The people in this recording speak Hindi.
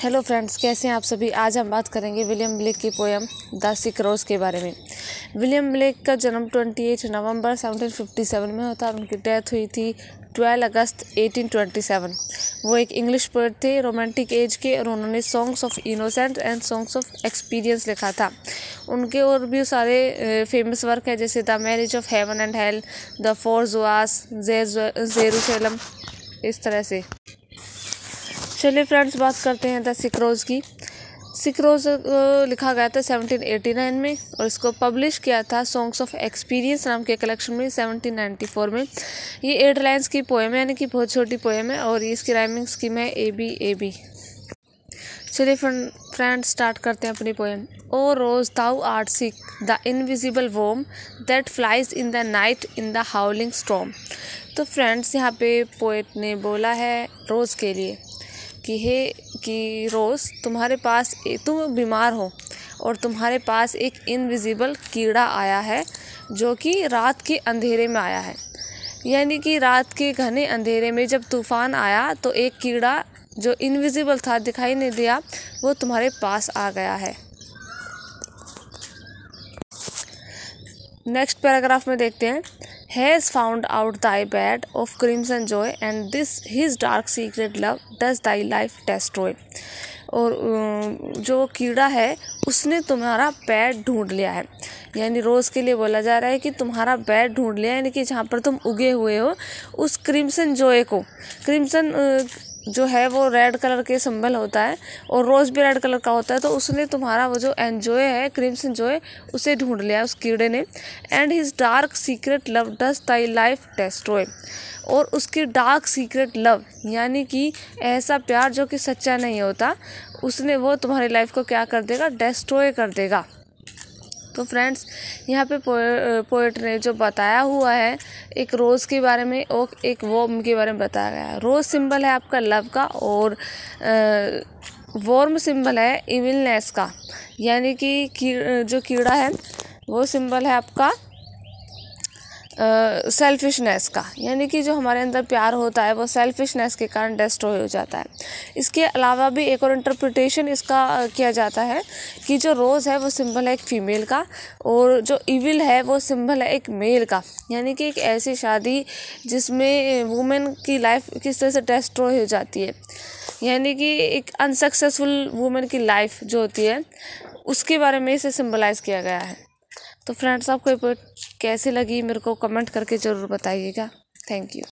हेलो फ्रेंड्स कैसे हैं आप सभी? आज हम बात करेंगे विलियम ब्लेक की पोएम द सिक के बारे में। विलियम ब्लेक का जन्म 28 नवंबर 1757 में होता और उनकी डेथ हुई थी 12 अगस्त 1827 वो एक इंग्लिश पोएट थे रोमांटिक एज के और उन्होंने songs of innocent and songs of experience लिखा था। उनके और भी सारे फ़ेमस वर्क है, जैसे the marriage of heaven and hell the four Zoas Jerusalem इस तरह से। चलिए फ्रेंड्स, बात करते हैं द सिक्रोज की। सिक्रोज लिखा गया था 1789 में और इसको पब्लिश किया था सॉन्ग्स ऑफ़ एक्सपीरियंस नाम के कलेक्शन में 1794 में। ये एट लाइन्स की पोएम है, यानी कि बहुत छोटी पोएम है और इसकी राइमिंग स्कीम है ए बी ए बी चलिए फ्रेंड स्टार्ट करते हैं अपनी poem O rose thou art sick the invisible worm that flies in the night in the howling storm तो फ्रेंड्स, यहाँ पे पोएट ने बोला है रोज़ के लिए। कि हे, कि रोज़ तुम्हारे पास तुम बीमार हो और तुम्हारे पास एक इनविजिबल कीड़ा आया है, जो कि रात के अंधेरे में आया है। यानी कि रात के घने अंधेरे में जब तूफ़ान आया तो एक कीड़ा जो इनविजिबल था दिखाई नहीं दिया, वो तुम्हारे पास आ गया है। नेक्स्ट पैराग्राफ में देखते हैं। Has found out thy bed of crimson joy and this his dark secret love does thy life destroy और जो कीड़ा है, उसने तुम्हारा पैड ढूंढ लिया है। यानी रोज़ के लिए बोला जा रहा है कि तुम्हारा बैड ढूंढ लिया यानी कि जहाँ पर तुम उगे हुए हो, उस क्रिम्सन जोए को। क्रिम्सन जो है वो रेड कलर के सिंबल होता है और रोज़ भी रेड कलर का होता है तो उसने तुम्हारा वो जो एन्जॉय है क्रिम्सन जॉय उसे ढूंढ लिया उस कीड़े ने। And his dark secret love does thy life destroy और उसकी डार्क सीक्रेट लव यानी कि ऐसा प्यार जो कि सच्चा नहीं होता, उसने वो तुम्हारी लाइफ को क्या कर देगा? डेस्ट्रॉय कर देगा। तो फ्रेंड्स यहाँ पे पोएट ने जो बताया हुआ है एक रोज़ के बारे में और एक वॉर्म के बारे में बताया गया है। रोज़ सिंबल है आपका लव का और वॉर्म सिंबल है इविलनेस का। यानी कि की, जो कीड़ा है वो सिंबल है आपका सेल्फिशनेस का। यानी कि जो हमारे अंदर प्यार होता है, वो सेल्फिशनेस के कारण डिस्ट्रॉय हो जाता है। इसके अलावा भी एक और इंटरप्रिटेशन इसका किया जाता है कि जो रोज़ है, वो सिंबल है एक फ़ीमेल का और जो इविल है, वो सिंबल है एक मेल का। यानी कि एक ऐसी शादी जिसमें वुमेन की लाइफ किस तरह से डिस्ट्रॉय हो जाती है। यानी कि एक अनसक्सेसफुल वुमेन की लाइफ जो होती है, उसके बारे में इसे सिम्बलाइज़ किया गया है। तो फ्रेंड्स आपको कैसी लगी मेरे को कमेंट करके ज़रूर बताइएगा। Thank you.